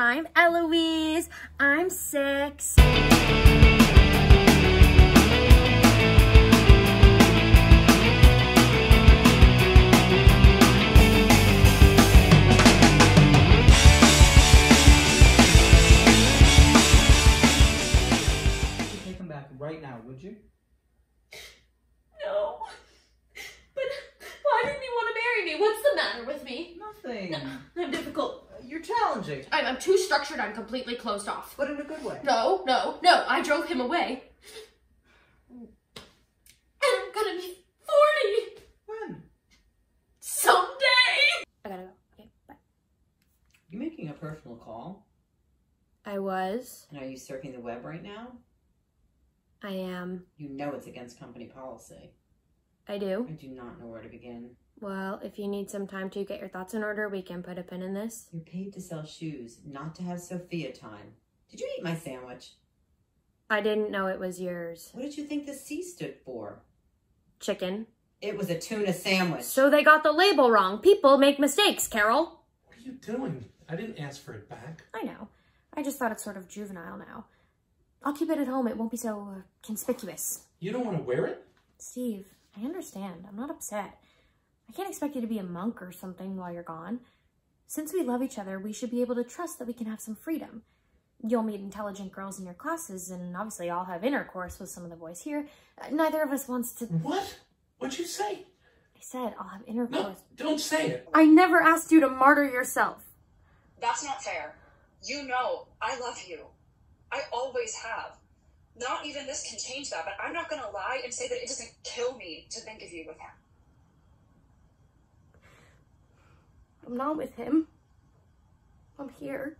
I'm Eloise. I'm six. You take him back right now, would you? No. But why didn't you want to marry me? What's the matter with me? Nothing. I'm difficult. You're challenging, I'm, I'm too structured. I'm completely closed off. but in a good way. No, no, no. I drove him away. And I'm gonna be 40 When? someday. I gotta go. Okay, bye. You making a personal call? I was. And are you surfing the web right now? I am. You know it's against company policy. I do. I do not know where to begin. Well, if you need some time to get your thoughts in order, we can put a pin in this. You're paid to sell shoes, not to have Sophia time. Did you eat my sandwich? I didn't know it was yours. What did you think the C stood for? Chicken. It was a tuna sandwich. So they got the label wrong. People make mistakes, Carol. What are you doing? I didn't ask for it back. I know. I just thought it's sort of juvenile now. I'll keep it at home. It won't be so uh, conspicuous. You don't want to wear it? Steve, I understand. I'm not upset. I can't expect you to be a monk or something while you're gone. Since we love each other, we should be able to trust that we can have some freedom. You'll meet intelligent girls in your classes, and obviously I'll have intercourse with some of the boys here. Uh, neither of us wants to... What? What'd you say? I said I'll have intercourse. No, intercourse. don't say it. I never asked you to martyr yourself. That's not fair. You know I love you. I always have. Not even this can change that, but I'm not gonna lie and say that it doesn't kill me to think of you with him. I'm not with him. I'm here.